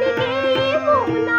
मन के मोहना